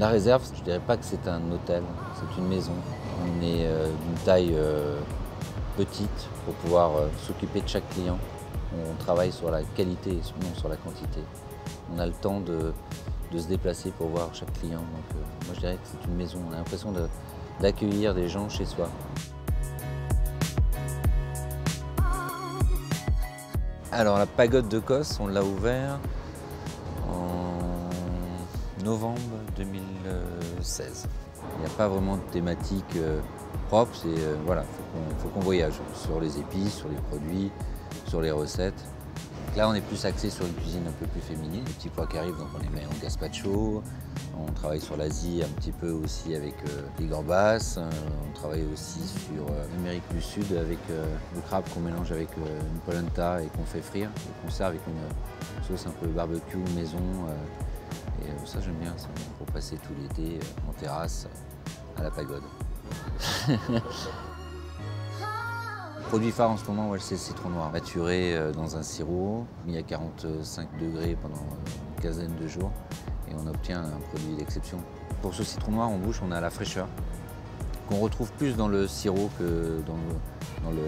La réserve, je dirais pas que c'est un hôtel, c'est une maison. On est euh, d'une taille euh, petite pour pouvoir euh, s'occuper de chaque client. On travaille sur la qualité et non sur la quantité. On a le temps de, se déplacer pour voir chaque client. Donc, moi je dirais que c'est une maison. On a l'impression d'accueillir des gens chez soi. Alors la pagode de Cosse, on l'a ouvert novembre 2016. Il n'y a pas vraiment de thématique euh, propre, c'est euh, voilà, faut qu'on voyage sur les épices, sur les produits, sur les recettes. là, on est plus axé sur une cuisine un peu plus féminine, les petits plats qui arrivent, donc on les met en gazpacho. On travaille sur l'Asie un petit peu aussi avec euh, les gambas. on travaille aussi sur l'Amérique du Sud avec le crabe qu'on mélange avec une polenta et qu'on fait frire et qu'on sert avec une sauce un peu barbecue maison. Et ça, j'aime bien, ça, pour passer tout l'été en terrasse à la pagode. Produit phare en ce moment, c'est le citron noir, maturé euh, dans un sirop, mis à 45 degrés pendant une quinzaine de jours, et on obtient un produit d'exception. Pour ce citron noir en bouche, on a la fraîcheur, qu'on retrouve plus dans le sirop que dans le,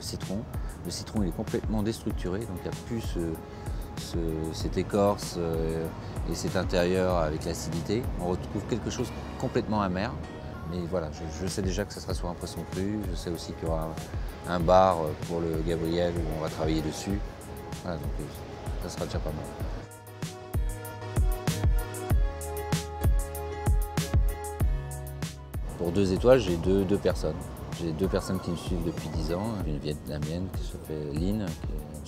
citron. Le citron il est complètement déstructuré, donc il n'y a plus cette écorce euh, et cet intérieur avec l'acidité. On retrouve quelque chose complètement amer, mais voilà, je, sais déjà que ce sera sur un poisson cru. Je sais aussi qu'il y aura un, bar pour le Gabriel où on va travailler dessus. Voilà, donc ça sera déjà pas mal. Pour deux étoiles, j'ai deux, personnes. J'ai deux personnes qui me suivent depuis dix ans. Une vietnamienne qui s'appelle Lynn,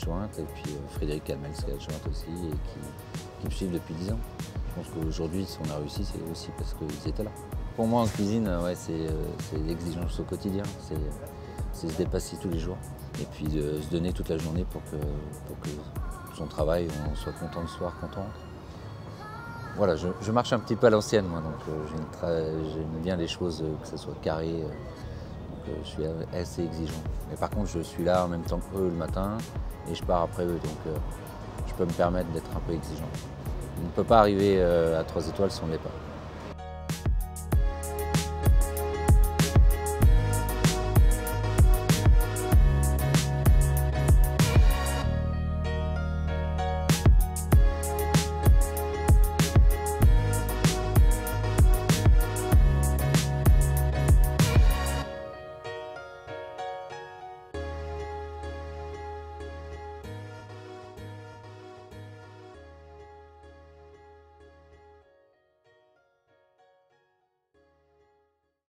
et puis euh, Frédéric Calmel, qui est adjointe aussi, et qui, me suivent depuis dix ans. Je pense qu'aujourd'hui, si on a réussi, c'est aussi parce qu'ils étaient là. Pour moi, en cuisine, ouais, euh, c'est l'exigence au quotidien. C'est se dépasser tous les jours et puis de se donner toute la journée pour que, pour que son travail, on soit content le soir, content. Voilà, je, marche un petit peu à l'ancienne, moi, donc euh, j'aime bien les choses, euh, que ce soit carré. Je suis assez exigeant. Mais par contre, je suis là en même temps qu'eux le matin et je pars après eux, donc je peux me permettre d'être un peu exigeant. On ne peut pas arriver à trois étoiles si on n'est pas.